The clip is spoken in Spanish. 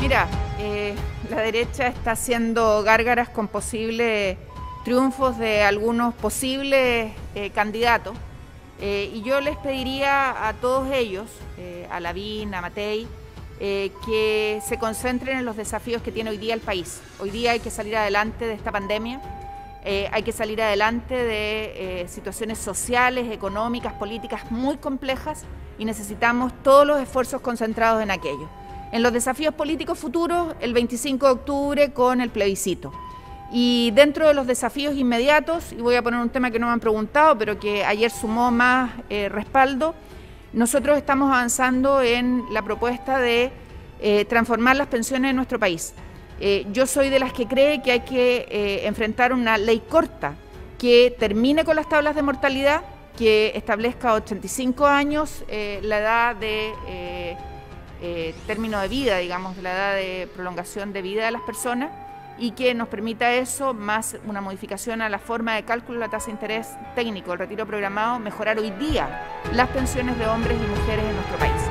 Mira, eh, la derecha está haciendo gárgaras con posibles triunfos de algunos posibles eh, candidatos. Eh, y yo les pediría a todos ellos, a Lavín, a Matei, que se concentren en los desafíos que tiene hoy día el país. Hoy día hay que salir adelante de esta pandemia, hay que salir adelante de situaciones sociales, económicas, políticas muy complejas y necesitamos todos los esfuerzos concentrados en aquello en los desafíos políticos futuros el 25 de octubre con el plebiscito. Y dentro de los desafíos inmediatos, y voy a poner un tema que no me han preguntado, pero que ayer sumó más eh, respaldo, nosotros estamos avanzando en la propuesta de eh, transformar las pensiones en nuestro país. Eh, yo soy de las que cree que hay que enfrentar una ley corta que termine con las tablas de mortalidad, que establezca 85 años la edad de eh, término de vida, digamos, de la edad de prolongación de vida de las personas y que nos permita eso, más una modificación a la forma de cálculo de la tasa de interés técnico, el retiro programado, mejorar hoy día las pensiones de hombres y mujeres en nuestro país.